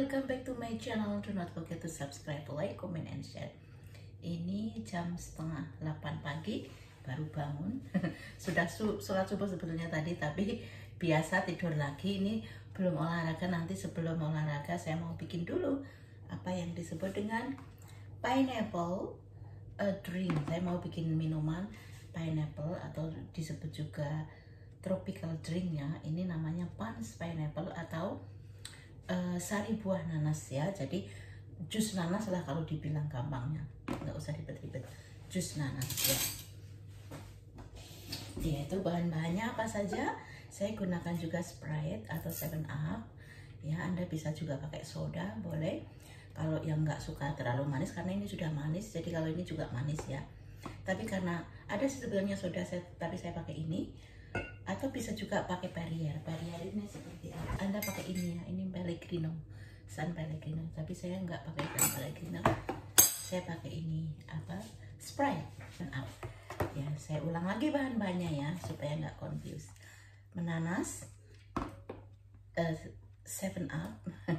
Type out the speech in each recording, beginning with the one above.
welcome back to my channel. Do not forget to subscribe, like, comment, and share. Ini jam setengah 8 pagi, baru bangun. Sudah su sholat subuh sebetulnya tadi, tapi biasa tidur lagi. Ini belum olahraga, nanti sebelum olahraga saya mau bikin dulu apa yang disebut dengan pineapple a drink. Saya mau bikin minuman pineapple atau disebut juga tropical drink ya. Ini namanya Pans Pineapple atau uh, sari buah nanas ya. Jadi jus nanas lah kalau dibilang gampangnya. Nggak usah ribet-ribet. Jus nanas ya. Ya itu bahan-bahannya apa saja. Saya gunakan juga Sprite atau Seven Up. Ya Anda bisa juga pakai soda boleh. Kalau yang nggak suka terlalu manis karena ini sudah manis jadi kalau ini juga manis ya. Tapi karena ada sebetulnya soda saya, tapi saya pakai ini atau bisa juga pakai barrier. Barrier ini seperti apa? Anda pakai ini ya ini pellegrino. San Pellegrino. Tapi saya nggak pakai San Pellegrino. Saya pakai ini apa? Sprite. Up ya saya ulang lagi bahan-bahannya ya supaya nggak confuse. Menanas uh, Seven Up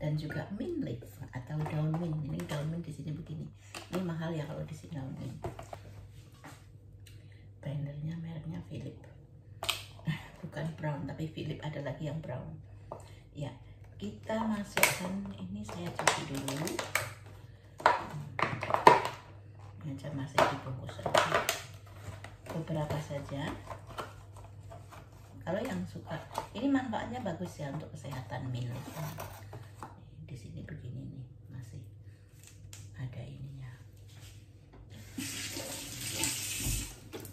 dan juga mint leaf atau daun mint ini daun mint di sini begini. Ini mahal ya kalau di sini daun mint blendernya mereknya Philip. Bukan brown tapi Philip. Ada lagi yang brown. Ya kita masukkan ini saya cuci dulu. Aja masih dibungkus lagi. Beberapa saja. Kalau yang suka ini manfaatnya bagus ya untuk kesehatan minum di sini begini nih masih ada ininya.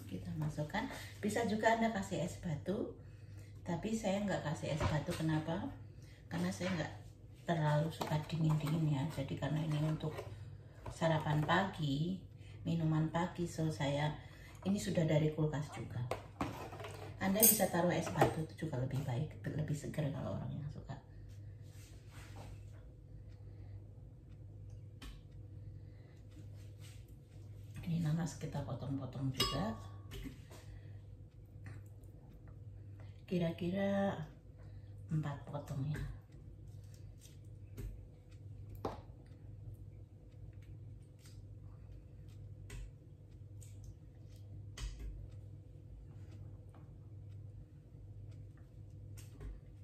Kita masukkan. Bisa juga anda kasih es batu tapi saya nggak kasih es batu kenapa karena saya nggak terlalu suka dingin dingin ya. Jadi karena ini untuk sarapan pagi minuman pagi so saya ini sudah dari kulkas juga. Anda bisa taruh es batu itu juga lebih baik lebih segar kalau orang yang suka. Ini nanas kita potong-potong juga. Kira-kira empat potong ya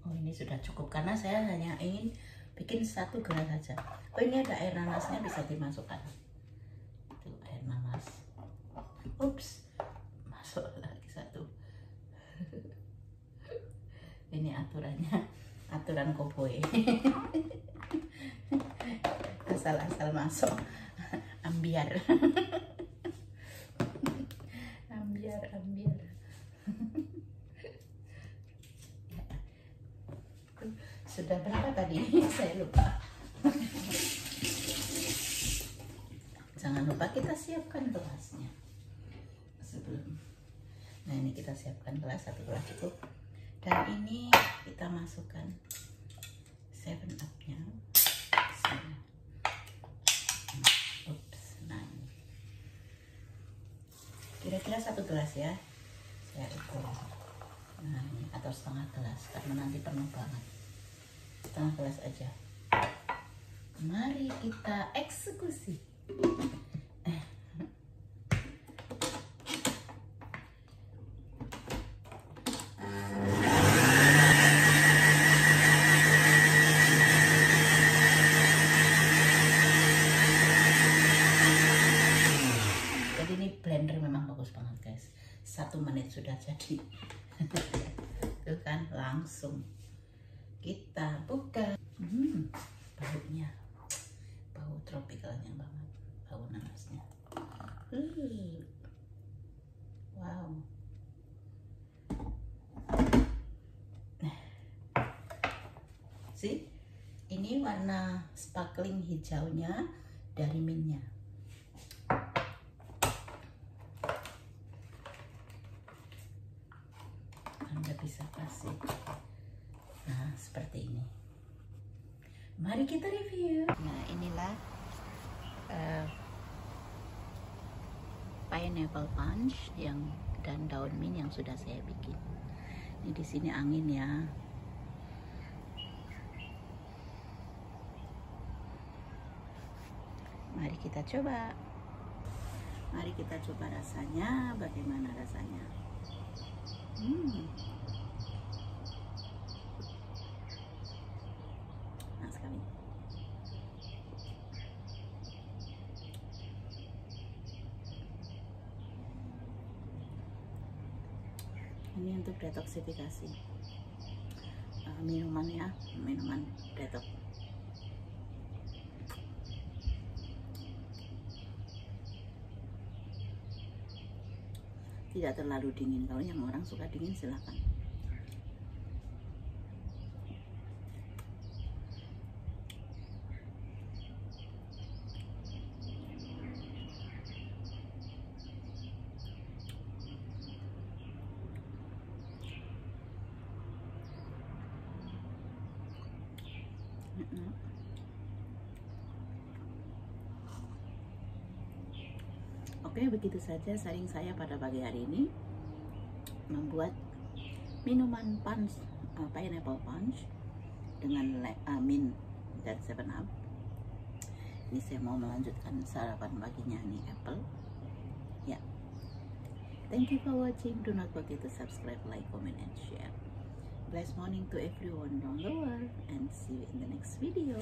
Oh ini sudah cukup karena saya hanya ingin bikin satu gelas saja. Oh ini ada air nanasnya bisa dimasukkan. Itu air nanas. Ups, masuk lagi satu. ini aturannya aturan koboi asal-asal masuk ambiar ambiar ambiar sudah berapa tadi saya lupa jangan lupa kita siapkan gelasnya. Sebelum nah ini kita siapkan gelas satu gelas cukup. Dan ini kita masukkan seven up nya kira-kira satu gelas ya. Saya ukur nah ini atau setengah gelas karena nanti penuh banget. Setengah gelas aja mari kita eksekusi. Blender memang bagus banget guys. Satu menit sudah jadi. Itu kan langsung kita buka. Hmm, bau tropikalnya banget bau nanasnya uh, wow. Sih ini warna sparkling hijaunya dari minyak. Anda bisa kasih. Nah seperti ini Mari kita review. Nah inilah uh, pineapple punch yang dan daun mint yang sudah saya bikin. Ini di sini angin ya. Mari kita coba. Mari kita coba rasanya bagaimana Ini untuk detoksifikasi. Uh, minuman ya, minuman detox. tidak terlalu dingin. Kalau yang orang suka dingin silahkan Oke, begitu saja sharing saya pada pagi hari ini membuat minuman punch, uh, pineapple punch dengan uh, mint dan 7 up. Ini saya mau melanjutkan sarapan paginya nih apple. Ya. Thank you for watching. Do not forget to subscribe, like, comment, and share. Blessed morning to everyone around the world and see you in the next video.